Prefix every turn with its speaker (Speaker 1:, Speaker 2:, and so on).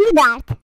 Speaker 1: Do that.